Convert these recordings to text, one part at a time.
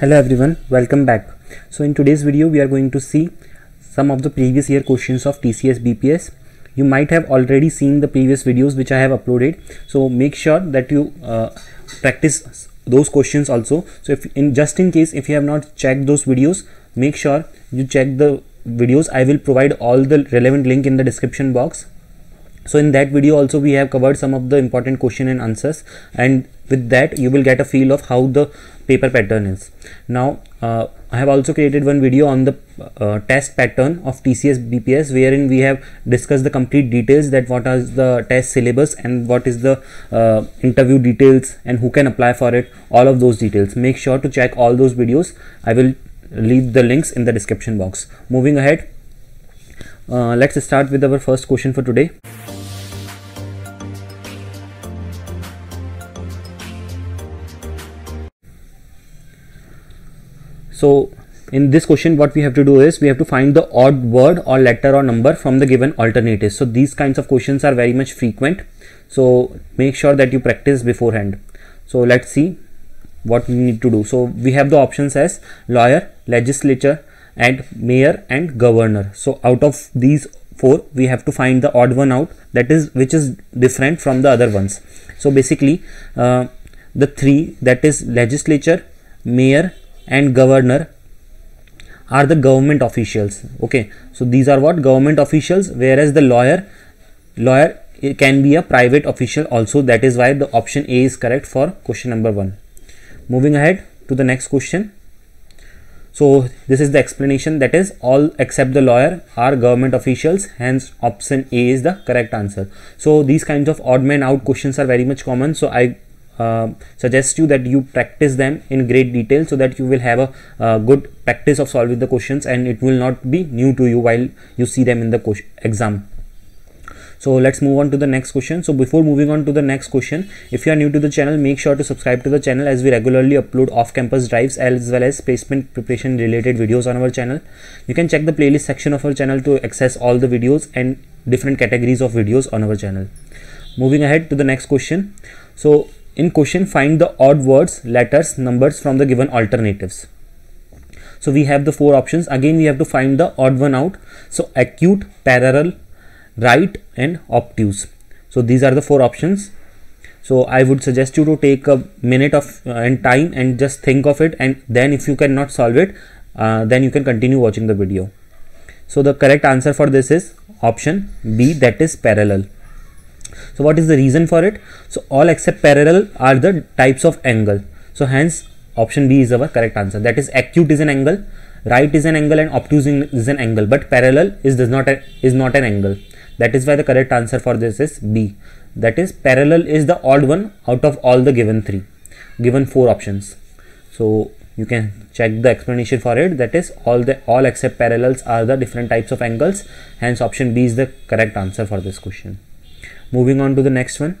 Hello everyone, welcome back. So in today's video we are going to see some of the previous year questions of TCS BPS. You might have already seen the previous videos which I have uploaded. So make sure that you uh, practice those questions also. So if in just in case if you have not checked those videos, make sure you check the videos. I will provide all the relevant link in the description box so in that video also we have covered some of the important question and answers. And with that you will get a feel of how the paper pattern is. Now uh, I have also created one video on the uh, test pattern of TCS BPS wherein we have discussed the complete details that what is the test syllabus and what is the uh, interview details and who can apply for it all of those details. Make sure to check all those videos. I will leave the links in the description box. Moving ahead uh, let's start with our first question for today so in this question what we have to do is we have to find the odd word or letter or number from the given alternative so these kinds of questions are very much frequent. So make sure that you practice beforehand. So let's see what we need to do. So we have the options as lawyer legislature and mayor and governor. So out of these four we have to find the odd one out that is which is different from the other ones. So basically uh, the three that is legislature mayor and governor are the government officials. Okay so these are what government officials whereas the lawyer lawyer can be a private official also. That is why the option a is correct for question number 1 moving ahead to the next question. So this is the explanation. That is all except the lawyer are government officials. Hence option a is the correct answer. So these kinds of odd man out questions are very much common. So i uh, suggest you that you practice them in great detail so that you will have a uh, good practice of solving the questions and it will not be new to you while you see them in the exam. So let's move on to the next question. So before moving on to the next question if you are new to the channel make sure to subscribe to the channel as we regularly upload off-campus drives as well as placement preparation related videos on our channel. You can check the playlist section of our channel to access all the videos and different categories of videos on our channel. Moving ahead to the next question. So in question find the odd words letters numbers from the given alternatives. So we have the four options. Again we have to find the odd one out. So acute parallel right and obtuse. So these are the four options. So i would suggest you to take a minute of uh, and time and just think of it. And then if you cannot solve it uh, then you can continue watching the video. So the correct answer for this is option b that is parallel so what is the reason for it? So all except parallel are the types of angle. So hence option b is our correct answer. That is acute is an angle right is an angle and obtuse is an angle. But parallel is does not a, is not an angle. That is why the correct answer for this is b. That is parallel is the odd one out of all the given three given four options. So you can check the explanation for it. That is all the all except parallels are the different types of angles. Hence option b is the correct answer for this question moving on to the next one.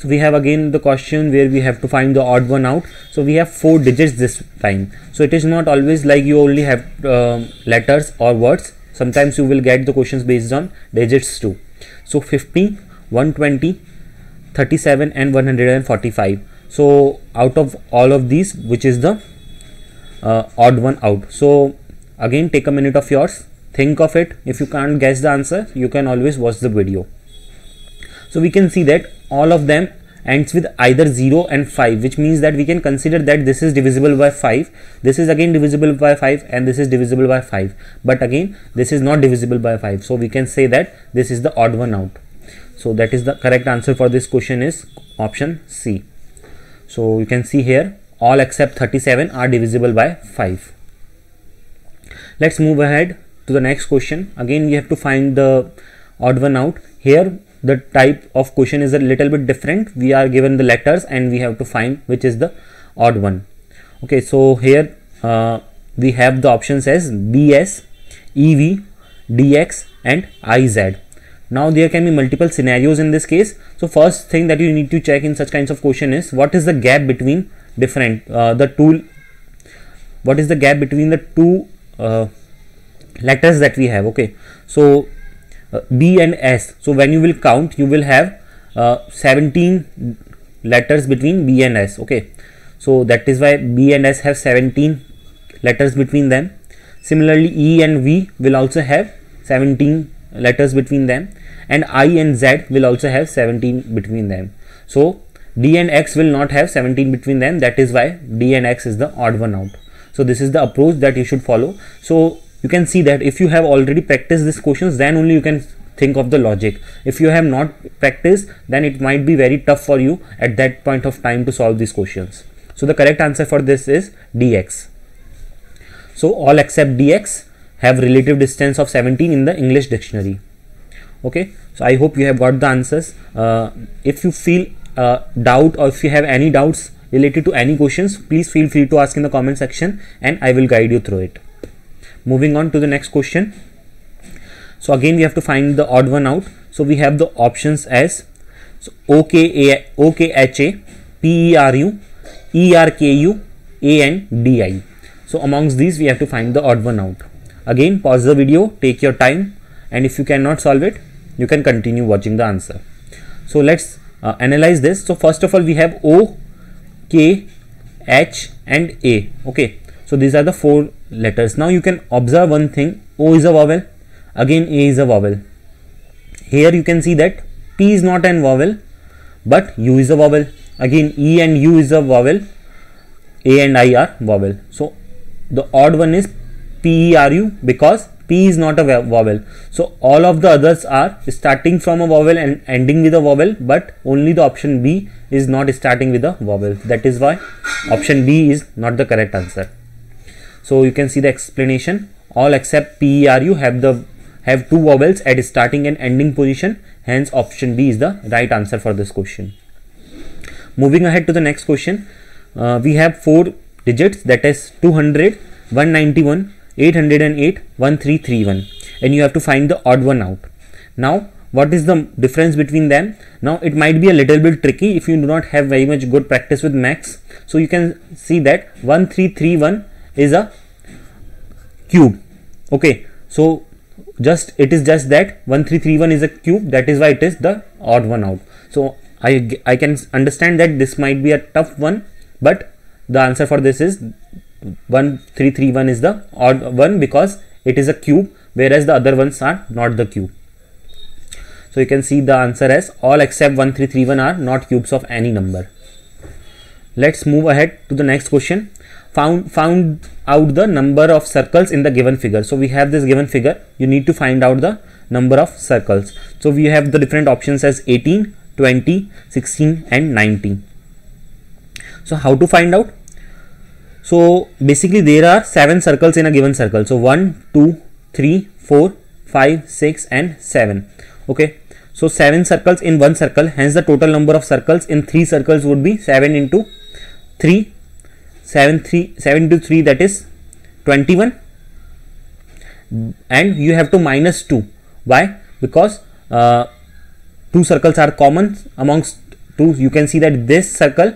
So we have again the question where we have to find the odd one out. So we have four digits this time. So it is not always like you only have uh, letters or words. Sometimes you will get the questions based on digits too. So 50 120 37 and 145 so out of all of these which is the uh, odd one out? So again take a minute of yours. Think of it. If you can't guess the answer you can always watch the video so we can see that all of them ends with either 0 and 5 which means that we can consider that this is divisible by 5 this is again divisible by 5 and this is divisible by 5 but again this is not divisible by 5 so we can say that this is the odd one out. So that is the correct answer for this question is option c. So you can see here all except 37 are divisible by 5 let's move ahead to the next question. Again we have to find the odd one out. Here the type of question is a little bit different. We are given the letters and we have to find which is the odd one. Okay so here uh, we have the options as bs ev dx and iz now there can be multiple scenarios in this case. So first thing that you need to check in such kinds of question is what is the gap between different uh, the two what is the gap between the two uh, letters that we have? Okay so uh, B and S. So when you will count, you will have uh, 17 letters between B and S. Okay. so that is why b and s have 17 letters between them similarly e and v will also have 17 letters between them and i and z will also have 17 between them so d and x will not have 17 between them that is why d and x is the odd one out so this is the approach that you should follow so you can see that if you have already practiced these questions then only you can think of the logic. If you have not practiced then it might be very tough for you at that point of time to solve these questions. So the correct answer for this is dx so all except dx have relative distance of 17 in the english dictionary. Okay? So i hope you have got the answers. Uh, if you feel uh, doubt or if you have any doubts related to any questions please feel free to ask in the comment section and i will guide you through it moving on to the next question so again we have to find the odd one out so we have the options as so OKA, OKHA, PERU, ERKU, A and DI. So amongst these we have to find the odd one out. Again pause the video, take your time and if you cannot solve it, you can continue watching the answer. So let's uh, analyze this. So first of all we have O, K, H and A. Okay. So these are the four letters. Now you can observe one thing. O is a vowel. Again a is a vowel. Here you can see that p is not an vowel but u is a vowel. Again e and u is a vowel. A and i are vowel. So the odd one is p e r u because p is not a vowel. So all of the others are starting from a vowel and ending with a vowel but only the option b is not starting with a vowel. That is why option b is not the correct answer so you can see the explanation. All except p e r u have the have two vowels at starting and ending position. Hence option B is the right answer for this question. Moving ahead to the next question. Uh, we have four digits. That is 200 191 808 1331 and you have to find the odd one out. Now what is the difference between them? Now it might be a little bit tricky if you do not have very much good practice with max. So you can see that 1331 is a cube. Okay so just it is just that 1331 is a cube that is why it is the odd one out. So i i can understand that this might be a tough one but the answer for this is 1331 is the odd one because it is a cube whereas the other ones are not the cube. So you can see the answer as all except 1331 are not cubes of any number. Let's move ahead to the next question found found out the number of circles in the given figure. So we have this given figure. You need to find out the number of circles. So we have the different options as 18 20 16 and 19 so how to find out? So basically there are seven circles in a given circle. So 1 2 3 4 5 6 and 7 okay? So 7 circles in one circle. Hence the total number of circles in 3 circles would be 7 into 3 7 3 7 to 3 that is 21 and you have to minus 2 why? Because uh, two circles are common amongst two. You can see that this circle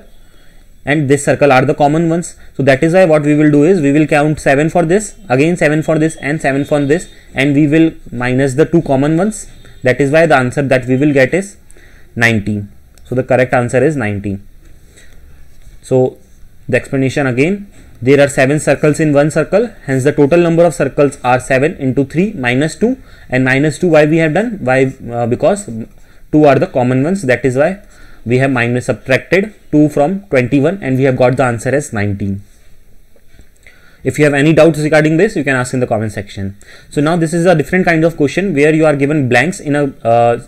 and this circle are the common ones. So that is why what we will do is we will count 7 for this again 7 for this and 7 for this and we will minus the two common ones. That is why the answer that we will get is 19 so the correct answer is 19 so the explanation again. There are 7 circles in one circle. Hence the total number of circles are 7 into 3 minus 2 and minus 2 why we have done? Why uh, because 2 are the common ones. That is why we have minus subtracted 2 from 21 and we have got the answer as 19 if you have any doubts regarding this you can ask in the comment section. So now this is a different kind of question where you are given blanks in a uh,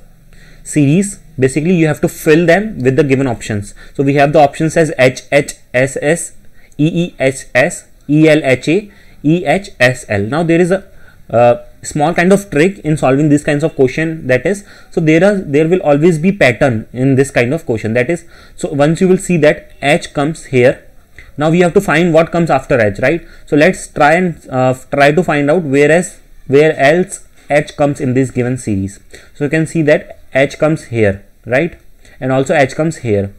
series basically you have to fill them with the given options. So we have the options as h h s s e e h s e l h a e h s l. Now there is a uh, small kind of trick in solving this kinds of question that is so there are there will always be pattern in this kind of question. That is so once you will see that h comes here now we have to find what comes after h right? So let's try and uh, try to find out whereas where else h comes in this given series. So you can see that h comes here right? And also h comes here.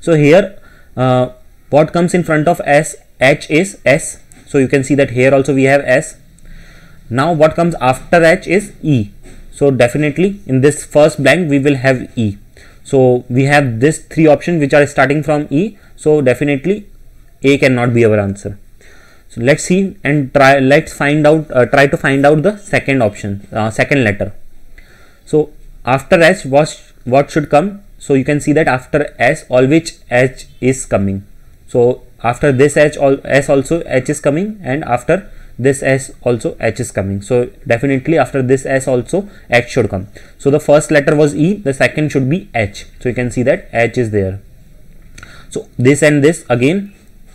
So here uh, what comes in front of s h is s. So you can see that here also we have s. Now what comes after h is e. So definitely in this first blank we will have e. So we have this three options which are starting from e. So definitely a cannot be our answer. So let's see and try let's find out uh, try to find out the second option uh, second letter. So after s what what should come? So you can see that after s always h is coming. So after this h all s also h is coming and after this s also h is coming. So definitely after this s also h should come. So the first letter was e the second should be h. So you can see that h is there. So this and this again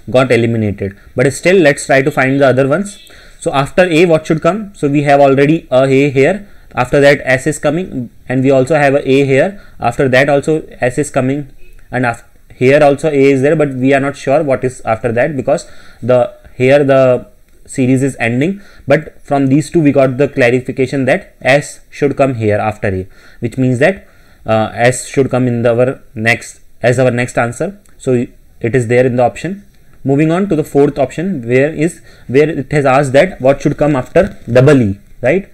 got eliminated. But still let's try to find the other ones. So after a what should come? So we have already a a here after that s is coming and we also have a a here. After that also s is coming and after here also a is there but we are not sure what is after that because the here the series is ending. But from these two we got the clarification that s should come here after a which means that uh, s should come in the, our next as our next answer. So it is there in the option. Moving on to the fourth option where is where it has asked that what should come after double e right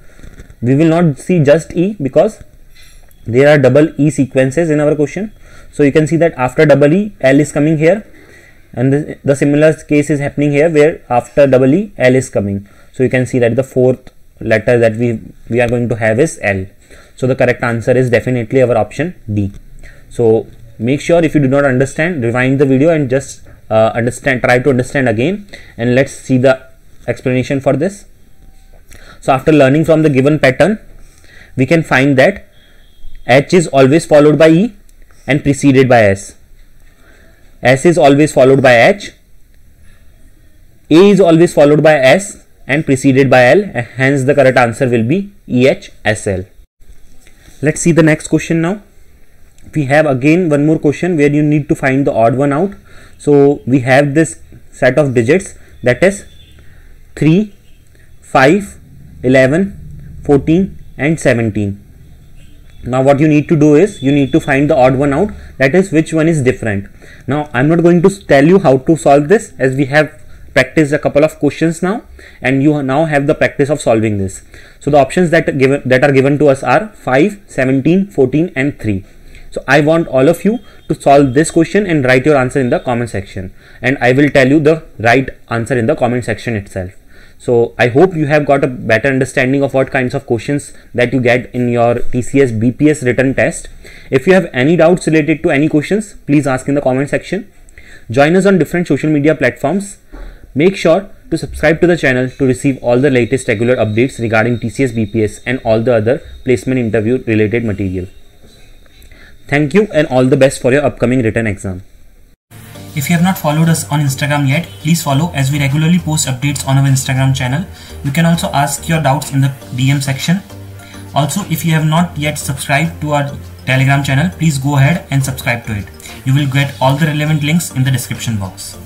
we will not see just e because there are double e sequences in our question. So you can see that after double e l is coming here and the, the similar case is happening here where after double e l is coming. So you can see that the fourth letter that we we are going to have is l. So the correct answer is definitely our option d. So make sure if you do not understand rewind the video and just uh, understand try to understand again and let's see the explanation for this so after learning from the given pattern we can find that h is always followed by e and preceded by s. S is always followed by h. A is always followed by s and preceded by l. Hence the correct answer will be ehsl let's see the next question now. We have again one more question where you need to find the odd one out. So we have this set of digits that is 3 5 11 14 and 17 now what you need to do is you need to find the odd one out. That is which one is different. Now i'm not going to tell you how to solve this as we have practiced a couple of questions now and you now have the practice of solving this. So the options that are given that are given to us are 5 17 14 and 3 so I want all of you to solve this question and write your answer in the comment section. And I will tell you the right answer in the comment section itself. So I hope you have got a better understanding of what kinds of questions that you get in your TCS BPS written test. If you have any doubts related to any questions, please ask in the comment section. Join us on different social media platforms. Make sure to subscribe to the channel to receive all the latest regular updates regarding TCS BPS and all the other placement interview related material. Thank you and all the best for your upcoming written exam. If you have not followed us on Instagram yet, please follow as we regularly post updates on our Instagram channel. You can also ask your doubts in the DM section. Also, if you have not yet subscribed to our Telegram channel, please go ahead and subscribe to it. You will get all the relevant links in the description box.